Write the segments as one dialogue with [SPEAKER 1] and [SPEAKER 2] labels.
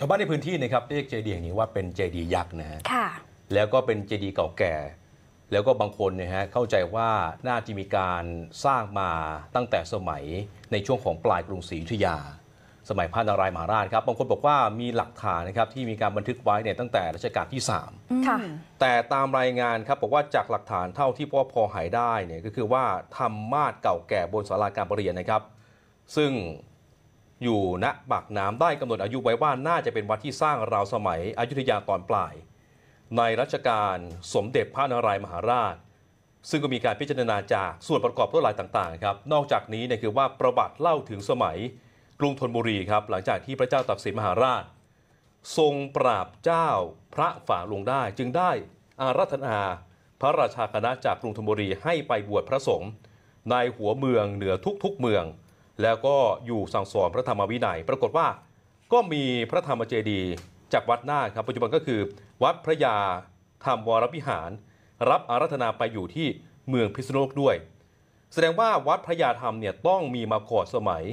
[SPEAKER 1] ชาวบ้านในพื้นที่นะครับเรียกเจดีย์แห่งนี้ว่าเป็นเจดีย์ยักษ์นะฮะ
[SPEAKER 2] ค่ะ
[SPEAKER 1] แล้วก็เป็นเจดีย์เก่าแก่ แล้วก็บางคนเนี่ยฮะเข้าใจว่าน่าจะมีการสร้างมาตั้งแต่สมัยในช่วงของปลายกรุงศรีอยุธยา สมัยพระนารายณ์มหาราชครับบางคนบอกว่ามีหลักฐานนะครับที่มีการบันทึกไว้เนี่ยตั้งแต่รัชกาลที่ 3
[SPEAKER 2] ค่ะ
[SPEAKER 1] แต่ตามรายงานครับบอกว่าจากหลักฐานเท่าที่พ่อพอหายได้เนี่ยก็คือว่าทำมาดเก่าแก่บนศาลาการประเรียนนะครับ ซึ่ง อยู่ณปากน้ำได้กำหนดอายุไว้ว่าน่าจะเป็นวัดที่สร้างราวสมัยอยุธยาตอนปลาย ในรัชกาลสมเด็จพระนารายมหาราช ซึ่งก็มีการพิจารณาจากส่วนประกอบลวดลายต่างๆครับนอกจากนี้เนี่ยคือว่าประวัติเล่าถึงสมัยกรุงธนบุรีครับหลังจากที่พระเจ้าตากสินมหาราช ทรงปราบเจ้าพระฝ่าลงได้จึงได้อารัธนาพระราชาคณะจากกรุงธนบุรีให้ไปบวชพระสงฆ์ในหัวเมืองเหนือทุกๆเมือง แล้วก็อยู่สั่งสอนพระธรรมวินัย ปรากฏว่าก็มีพระธรรมเจดีจากวัดนาครับปัจจุบันก็คือ วัดพระยาธรรมวรวิหาร รับอารัธนาไปอยู่ที่เมืองพิษณุโลกด้วย แสดงว่าวัดพระยาธรรมเนี่ยต้องมีมาก่อนสมัย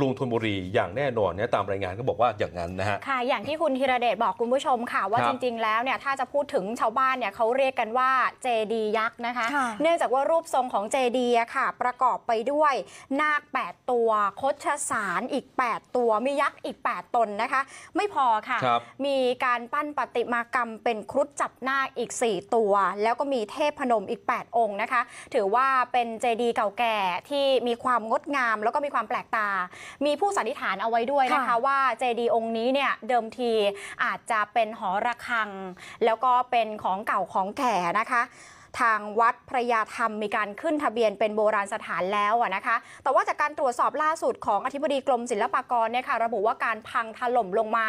[SPEAKER 1] รุงธนบุรีอย่างแน่นอนเนี่ยตามรายงานก็บอกว่าอย่างนั้นนะฮะ
[SPEAKER 2] ค่ะ อย่างที่คุณธีรเดชบอกคุณผู้ชมค่ะ ว่า
[SPEAKER 1] ครั
[SPEAKER 2] จ
[SPEAKER 1] บ
[SPEAKER 2] ริง ๆ แล้วเนี่ยถ้าจะพูดถึงชาวบ้านเนี่ยเขาเรียกกันว่าเจดียักษ์นะคะ
[SPEAKER 3] ค่ะ
[SPEAKER 2] เนื่องจากว่ารูปทรงของเจดีย์อะค่ะ ประกอบไปด้วยนาค 8 ตัว คดชสารอีก 8 ตัวมียักษ์อีก 8 ตนนะคะ ไม่พอค่ะ
[SPEAKER 1] ครับ
[SPEAKER 2] มีการปั้นประติมากรรมเป็นครุฑจับนาคอีก 4 ตัว แล้วก็มีเทพพนมอีก 8 องค์นะคะ ถือว่าเป็นเจดีย์เก่าแก่ที่มีความงดงามแล้วก็มีความแปลกตามีผู้สันนิษฐานเอาไว้ด้วยนะคะ
[SPEAKER 3] ค่ะ
[SPEAKER 2] ว่าเจดีย์องค์นี้เนี่ยเดิมทีอาจจะเป็นหอระฆัง แล้วก็เป็นของเก่าของแก่นะคะทางวัดพระยาธรรมมีการขึ้นทะเบียนเป็นโบราณสถานแล้วอะนะคะ แต่ว่าจากการตรวจสอบล่าสุดของอธิบดีกรมศิลปากรเนี่ยค่ะระบุว่าการพังถล่มลงมา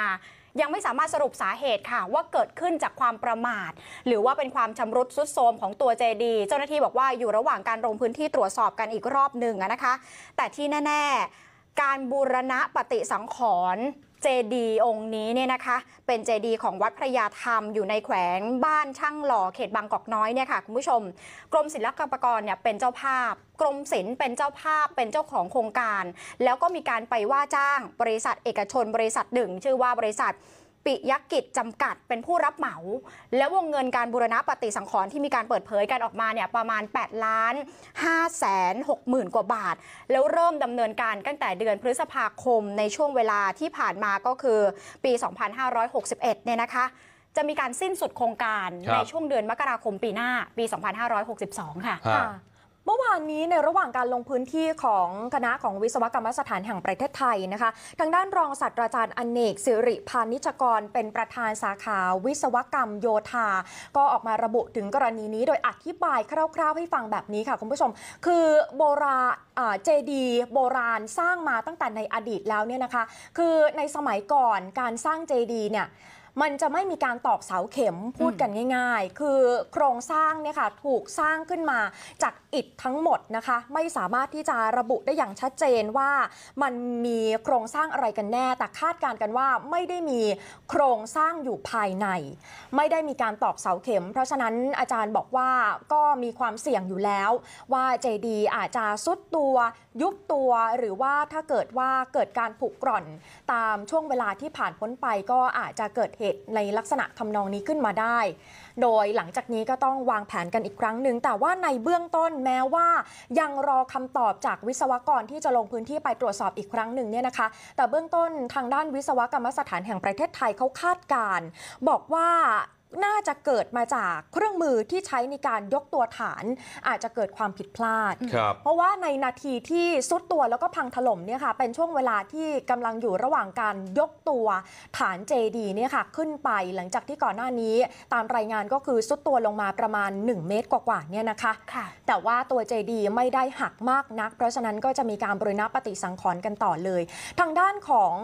[SPEAKER 2] ยังไม่สามารถสรุปสาเหตุค่ะ ว่าเกิดขึ้นจากความประมาท หรือว่าเป็นความชำรุดทรุดโทรมของตัวเจดีย์เจ้าหน้าที่บอกว่าอยู่ระหว่างการลงพื้นที่ตรวจสอบกันอีกรอบหนึ่งอะนะคะ แต่ที่แน่ ๆ การบูรณะปฏิสังขรณ์เจดีย์องค์นี้เนี่ยนะคะ เป็นเจดีย์ของวัดพระยาธรรมอยู่ในแขวงบ้านช่างหล่อเขตบางกอกน้อยเนี่ยค่ะคุณผู้ชม กรมศิลปากรเนี่ยเป็นเจ้าภาพ กรมศิลป์เป็นเจ้าภาพเป็นเจ้าของโครงการ แล้วก็มีการไปว่าจ้างบริษัทเอกชนบริษัทหนึ่ง ชื่อว่าบริษัท ปิยกิจจำกัดเป็นผู้รับเหมา แล้ววงเงินการบูรณะปฏิสังขรณ์ที่มีการเปิดเผยกันออกมาเนี่ยประมาณ8ล้าน5แสน6หมื่นกว่าบาท แล้วเริ่มดำเนินการตั้งแต่เดือนพฤษภาคมในช่วงเวลาที่ผ่านมาก็คือปี 2561 เนี่ยนะคะ จะมีการสิ้นสุดโครงการ
[SPEAKER 1] ครับ
[SPEAKER 2] ในช่วงเดือนมกราคมปีหน้าปี 2562 ค่ะ
[SPEAKER 1] ฮะ
[SPEAKER 3] ค่ะ เมื่อวานนี้ในระหว่างการลงพื้นที่ของคณะของวิศวกรรมสถานแห่งประเทศไทยนะคะ ทางด้านรองศาสตราจารย์อเนกสิริพานิชกร เป็นประธานสาขาวิศวกรรมโยธา ก็ออกมาระบุถึงกรณีนี้ โดยอธิบายคร่าว ๆ ให้ฟังแบบนี้ค่ะคุณผู้ชม คือโบราณเจดีโบราณสร้างมาตั้งแต่ในอดีตแล้วเนี่ยนะคะ คือในสมัยก่อนการสร้างเจดีเนี่ย มันจะไม่มีการตอกเสาเข็มพูดกันง่าย ๆ คือโครงสร้างเนี่ยค่ะถูกสร้างขึ้นมาจากอิฐทั้งหมดนะคะ ไม่สามารถที่จะระบุได้อย่างชัดเจนว่ามันมีโครงสร้างอะไรกันแน่ แต่คาดการณ์กันว่าไม่ได้มีโครงสร้างอยู่ภายใน ไม่ได้มีการตอกเสาเข็ม เพราะฉะนั้นอาจารย์บอกว่าก็มีความเสี่ยงอยู่แล้ว ว่าเจดีอาจจะซุดตัวยุบตัวหรือว่าถ้าเกิดว่าเกิดการผุกร่อน ตามช่วงเวลาที่ผ่านพ้นไปก็อาจจะเกิดเหตุในลักษณะทำนองนี้ขึ้นมาได้ โดยหลังจากนี้ก็ต้องวางแผนกันอีกครั้งหนึ่ง แต่ว่าในเบื้องต้นแม้ว่า ยังรอคำตอบจากวิศวกรที่จะลงพื้นที่ไปตรวจสอบอีกครั้งหนึ่งเนี่ยนะคะ แต่เบื้องต้นทางด้านวิศวกรรมสถานแห่งประเทศไทยเขาคาดการ บอกว่า น่าจะเกิดมาจากเครื่องมือที่ใช้ในการยกตัวฐาน อาจจะเกิดความผิดพลาด
[SPEAKER 1] ครับ
[SPEAKER 3] เพราะว่าในนาทีที่ซุดตัวแล้วก็พังถล่มเนี่ยค่ะเป็นช่วงเวลาที่กำลังอยู่ระหว่างการยกตัวฐานเจดีเนี่ยค่ะขึ้นไปหลังจากที่ก่อนหน้านี้ ตามรายงานก็คือซุดตัวลงมาประมาณ 1 เมตรกว่าๆเนี่ยนะคะ
[SPEAKER 2] ค่ะ
[SPEAKER 3] แต่ว่าตัวเจดีไม่ได้หักมากนัก เพราะฉะนั้นก็จะมีการบริณปฏิสังขรณ์กันต่อเลย ทางด้านของ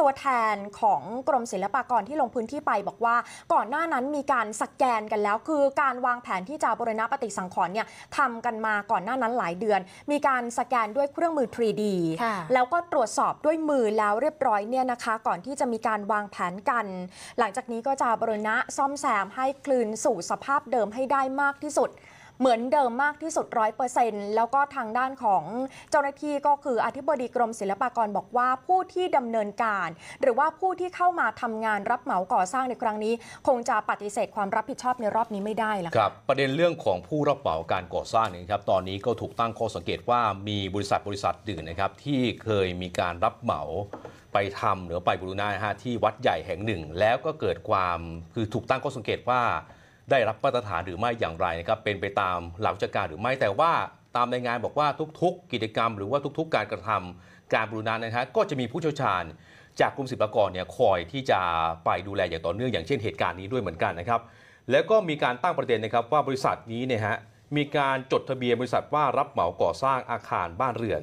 [SPEAKER 3] ตัวแทนของกรมศิลปากรที่ลงพื้นที่ไปบอกว่าก่อนหน้านั้นมีการสแกนกันแล้ว คือการวางแผนที่จะบริณปฏิสังขรณ์เนี่ยทำกันมาก่อนหน้านั้นหลายเดือน มีการสแกนด้วยเครื่องมือ 3D แล้วก็ตรวจสอบด้วยมือแล้วเรียบร้อยเนี่ยนะคะ ก่อนที่จะมีการวางแผนกัน หลังจากนี้ก็จะบรณะซ่อมแซมให้คลืนสู่สภาพเดิมให้ได้มากที่สุด เหมือนเดิมมากที่สุดร้อยเปอร์เซ็นต์แล้วก็ทางด้านของเจ้าหน้าที่ก็คืออธิบดีกรมศิลปากรบอกว่าผู้ที่ดำเนินการ หรือว่าผู้ที่เข้ามาทำงานรับเหมาก่อสร้างในครั้งนี้ คงจะปฏิเสธความรับผิดชอบในรอบนี้ไม่ได้แล้ว
[SPEAKER 1] ครับ ประเด็นเรื่องของผู้รับเหมาการก่อสร้างนี่ครับตอนนี้ก็ถูกตั้งข้อสังเกตว่ามีบริษัทบริษัทอื่นนะครับที่เคยมีการรับเหมาไปทำหรือไปบูรณะนะฮะที่วัดใหญ่แห่งหนึ่ง แล้วก็เกิดความคือถูกตั้งข้อสังเกตว่า ได้รับมาตรฐานหรือไม่อย่างไรนะครับเป็นไปตามหลักวิชาการหรือไม่แต่ว่าตามในงานบอกว่าทุก ๆ กิจกรรม หรือว่าทุก ๆ การกระทำการบรูรณะนะฮะก็จะมีผู้เชี่ยวชาญ จากกรมศิลปากรเนี่ยคอยที่จะไปดูแลอย่างต่อเนื่องอย่างเช่นเหตุการณ์นี้ด้วยเหมือนกันนะครับแล้วก็มีการตั้งประเด็นนะครับว่าบริษัทนี้เนี่ยฮะมีการจดทะเบียนบริษัทว่ารับเหมาก่อสร้างอาคารบ้านเรือน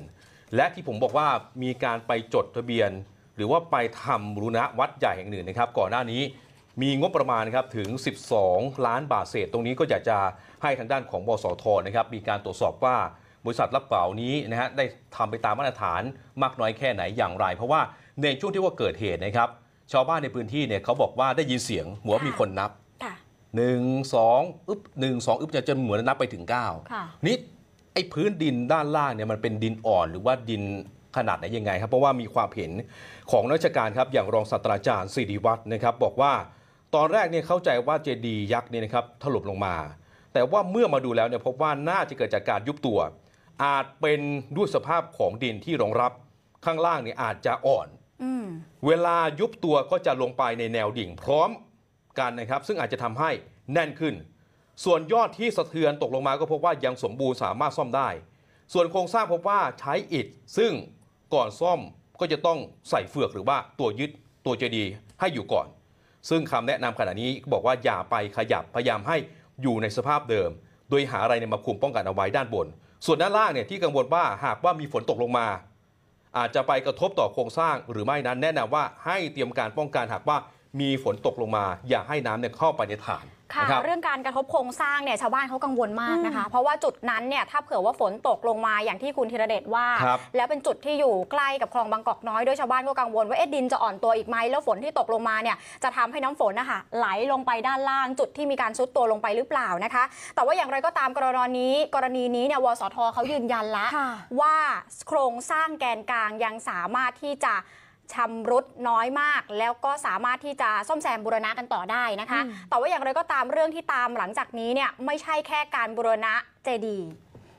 [SPEAKER 1] และที่ผมบอกว่ามีการไปจดทะเบียน หรือว่าไปทำบูรณะวัดใหญ่แห่งหนึ่งนะครับ ก่อนหน้านี้ มีงบประมาณนะครับถึง 12 ล้านบาทเศษ ตรงนี้ก็อยากจะให้ทางด้านของบสทนะครับมีการตรวจสอบว่าบริษัทรับเหมานี้นะฮะได้ทำไปตามมาตรฐานมากน้อยแค่ไหนอย่างไร เพราะว่าในช่วงที่ว่าเกิดเหตุนะครับ ชาวบ้านในพื้นที่เนี่ยเขาบอกว่าได้ยินเสียงเหมือนว่ามีคนนับ
[SPEAKER 2] ค่ะ
[SPEAKER 1] หนึ่งสองอึ๊บหนึ่งสองอึ๊บจะจนเหมือนนับไปถึง9
[SPEAKER 2] ค่ะ
[SPEAKER 1] นี่ไอ้พื้นดินด้านล่างเนี่ยมันเป็นดินอ่อนหรือว่าดินขนาดไหนยังไงครับ เพราะว่ามีความเห็นของนักวิชาการครับอย่างรองศาสตราจารย์สิริวัฒน์นะครับ บอกว่า ตอนแรกเนี่ยเข้าใจว่าเจดีย์ยักษ์เนี่ยนะครับถล่มลงมา แต่ว่าเมื่อมาดูแล้วเนี่ยพบว่าน่าจะเกิดจากการยุบตัว อาจเป็นด้วยสภาพของดินที่รองรับข้างล่างเนี่ยอาจจะอ่อน
[SPEAKER 2] อืม
[SPEAKER 1] เวลายุบตัวก็จะลงไปในแนวดิ่งพร้อมกันนะครับ ซึ่งอาจจะทำให้แน่นขึ้น ส่วนยอดที่สะเทือนตกลงมาก็พบว่ายังสมบูรณ์สามารถซ่อมได้ ส่วนโครงสร้างพบว่าใช้อิฐซึ่งก่อนซ่อมก็จะต้องใส่เฟือกหรือว่าตัวยึดตัวเจดีย์ให้อยู่ก่อน ซึ่งคำแนะนำขณะนี้บอกว่าอย่าไปขยับพยายามให้อยู่ในสภาพเดิม โดยหาอะไรเนี่ยมาคุมป้องกันเอาไว้ด้านบน ส่วนด้านล่างเนี่ยที่กังวลว่าหากว่ามีฝนตกลงมา อาจจะไปกระทบต่อโครงสร้างหรือไม่นั้นแนะนำว่าให้เตรียมการป้องกันหากว่ามีฝนตกลงมา อย่าให้น้ำเนี่ยเข้าไปในฐาน
[SPEAKER 2] ค่ะ
[SPEAKER 1] นะครับ
[SPEAKER 2] เรื่องการกระทบโครงสร้างเนี่ยชาวบ้านเขากังวลมากนะคะ เพราะว่าจุดนั้นเนี่ยถ้าเผื่อว่าฝนตกลงมาอย่างที่คุณธีรเดชว่า
[SPEAKER 1] ครับ
[SPEAKER 2] แล้วเป็นจุดที่อยู่ใกล้กับคลองบางกอกน้อยด้วยชาวบ้านก็กังวลว่าเอ๊ะดินจะอ่อนตัวอีกไหมแล้วฝนที่ตกลงมาเนี่ยจะทำให้น้ำฝนนะคะไหลลงไปด้านล่างจุดที่มีการซุดตัวลงไปหรือเปล่านะคะ แต่ว่าอย่างไรก็ตามกรณีนี้กรณีนี้เนี่ยวสทเขายืนยันละ
[SPEAKER 3] ค่ะ
[SPEAKER 2] ว่าโครงสร้างแกนกลางยังสามารถที่จะ ชำรุดน้อยมาก แล้วก็สามารถที่จะซ่อมแซมบูรณะกันต่อได้นะคะ
[SPEAKER 3] อืม
[SPEAKER 2] แต่ว่าอย่างไรก็ตามเรื่องที่ตามหลังจากนี้เนี่ยไม่ใช่แค่การบูรณะเจดีย์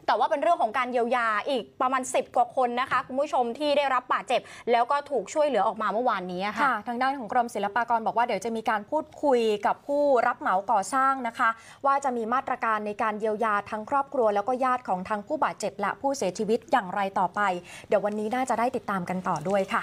[SPEAKER 2] แต่ว่าเป็นเรื่องของการเยียวยาอีกประมาณ 10 กว่าคนนะคะคุณผู้ชมที่ได้รับบาดเจ็บ แล้วก็ถูกช่วยเหลือออกมาเมื่อวานนี้ค่ะ
[SPEAKER 3] ค่ะ ทางด้านของกรมศิลปากรบอกว่าเดี๋ยวจะมีการพูดคุยกับผู้รับเหมาก่อสร้างนะคะ ว่าจะมีมาตรการในการเยียวยาทั้งครอบครัว แล้วก็ญาติของทั้งผู้บาดเจ็บและผู้เสียชีวิตอย่างไรต่อไป เดี๋ยววันนี้น่าจะได้ติดตามกันต่อด้วยค่ะ